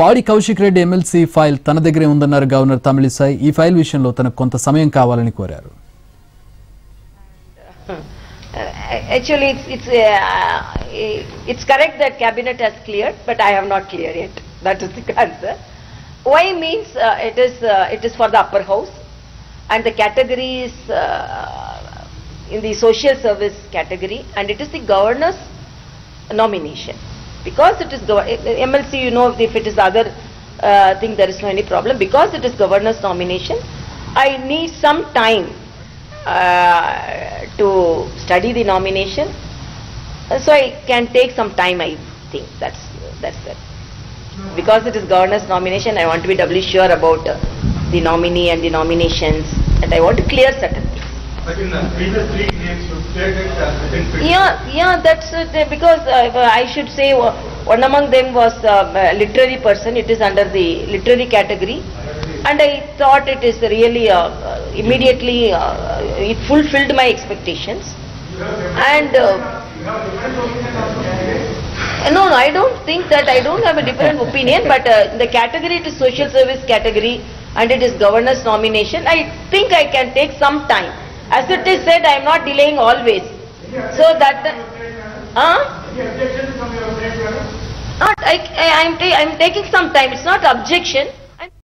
పాడి Kaushik Reddy MLC file తన దగ్గరే ఉందన్నారు గవర్నర్ తమిళిసాయి ఈ ఫైల్ విషయంలో తనకు కొంత సమయం కావాలని కోరారు Actually, it's it's uh, it's correct that cabinet has cleared, but I have not cleared yet. That is the answer. Why means uh, it is uh, it is for the upper house, and the category is uh, in the social service category, and it is the governor's nomination. Because it is MLC, you know, if it is the other uh, thing, there is no any problem. Because it is governor's nomination, I need some time uh, to study the nomination. Uh, So I can take some time, I think. That's that's it. Because it is governor's nomination, I want to be doubly sure about uh, the nominee and the nominations, and I want to clear certain things. In the previous three names, you stated as. Yeah, yeah, that's it, uh, because uh, I should say uh, one among them was uh, a literary person. It is under the literary category, and I thought it is really uh, uh, immediately uh, it fulfilled my expectations. And uh, no, no, I don't think that I don't have a different opinion, but uh, the category it is social service category, and it is governor's nomination. I think I can take some time. As it is said, I am not delaying always. So that, huh? Not, I, I, I'm, ta- I'm taking some time. It's not objection.